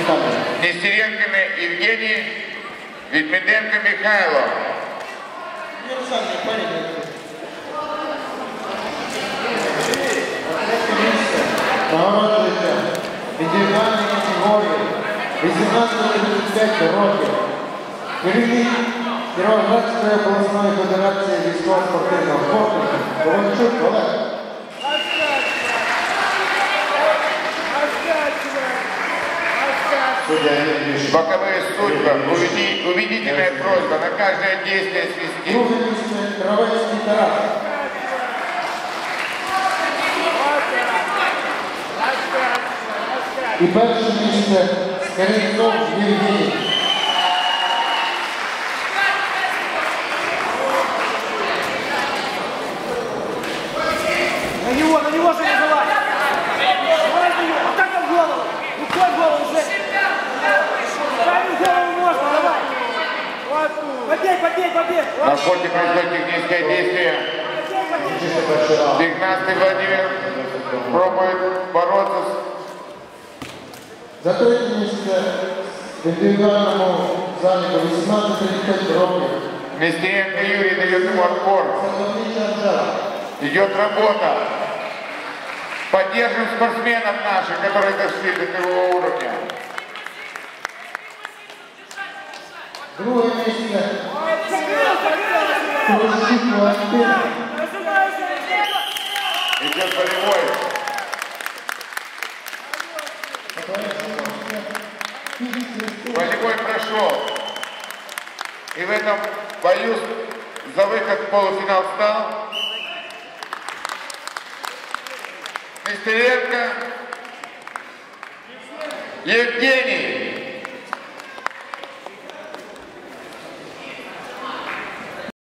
Віталій. Нестеренко Евгений, Ведмеденко Михайло. Універсальний парень. Третє місце. Нагороджується індивідуальної категорії 18-35 років. Керівник Кіровоградської обласної федерації військово-спортивного спорту Боковые судьбы. Уведи- Уведительная просьба на каждое действие свести. Друге місце Кравецький Тарас. І перше місце Скоренков Євгеній. Побей, побей, побей! На спорте производит техническое действие. Побей, побей! Чисто перший раунд. Бигнастый Владимир пробует бороться с За третє місце в індивідуальному заліку 18-35 років. Нестеренко Юрий дает ему отпор. Садовнича Анжела. Идет работа. Поддержим спортсменов наших, которые дошли до такого уровня. Друге місце Идет болевой. Болевой прошел. И в этом бою за выход в полуфинал стал Нестеренко Евгений.